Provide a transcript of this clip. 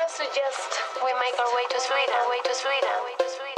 I suggest we make our way to Sweden. Way to Sweden. Way to Sweden.